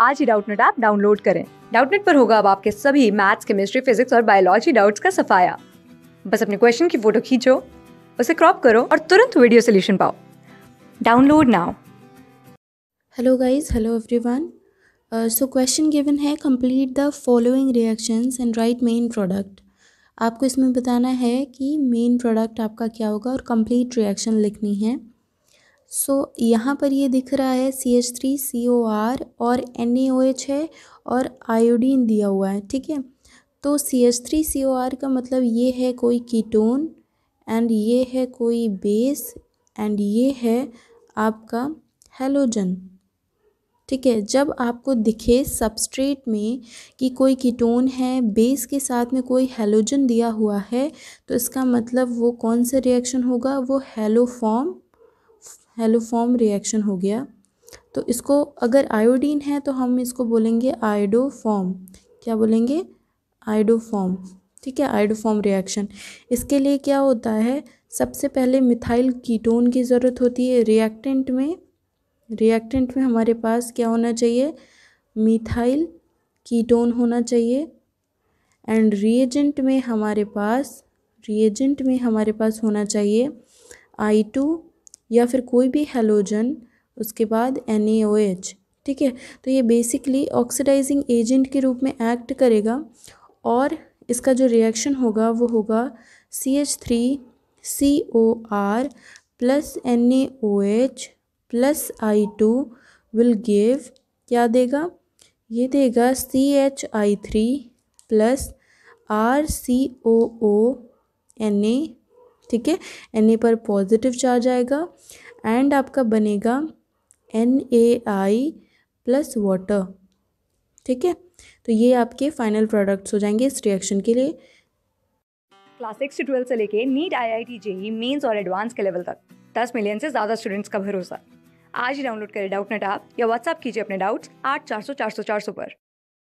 आज ही Doubtnut app download करें। डाउटनेट पर होगा अब आपके सभी मैथ्स, केमिस्ट्री, फिजिक्स और बायोलॉजी डाउट्स का सफाया। बस अपने क्वेश्चन की फ़ोटो खींचो, उसे क्रॉप करो और तुरंत वीडियो सोल्यूशन पाओ। Download now. Hello guys hello everyone. So question given है, complete the following reactions and write main product. आपको इसमें बताना है कि मेन प्रोडक्ट आपका क्या होगा और कंप्लीट रिएक्शन लिखनी है। सो so, यहाँ पर ये दिख रहा है C H three C O R और एन ए ओ एच है और आयोडीन दिया हुआ है ठीक है? तो C H three C O R का मतलब ये है कोई कीटोन एंड ये है कोई बेस एंड ये है आपका हेलोजन ठीक है? जब आपको दिखे सबस्ट्रेट में कि कोई कीटोन है बेस के साथ में कोई हेलोजन दिया हुआ है तो इसका मतलब वो कौन सा रिएक्शन होगा? वो हेलोफॉर्म हेलोफॉर्म रिएक्शन हो गया। तो इसको अगर आयोडीन है तो हम इसको बोलेंगे आयोडोफॉर्म। क्या बोलेंगे? आयोडोफॉर्म। ठीक है, आयोडोफॉर्म रिएक्शन। इसके लिए क्या होता है? सबसे पहले मिथाइल कीटोन की ज़रूरत होती है। रिएक्टेंट में रिएक्टेंट में हमारे पास क्या होना चाहिए? मिथाइल कीटोन होना चाहिए। एंड रिएजेंट में हमारे पास, रिएजेंट में हमारे पास होना चाहिए आई टू या फिर कोई भी हेलोजन उसके बाद एन ठीक है? तो ये बेसिकली ऑक्सीडाइजिंग एजेंट के रूप में एक्ट करेगा और इसका जो रिएक्शन होगा वो होगा C H three C O R plus N A O H plus I two will give क्या देगा? ये देगा C H I three plus R C O O N A ठीक है? एन ए पर पॉजिटिव चार्ज आएगा and आपका बनेगा N A I plus water ठीक है? तो ये आपके फाइनल प्रोडक्ट्स हो जाएँगे इस रिएक्शन के लिए। क्लास सिक्स से ट्वेल्थ से लेके NEET I I T JEE mains और एडवांस के लेवल तक। दस मिलियन से ज़्यादा स्टूडेंट्स का भरोसा। आज ही डाउनलोड करें डाउट नेट आप या व्हाट्सअप कीजिए अपने डाउट्स आठ चार सौ चार सौ चार सौ पर।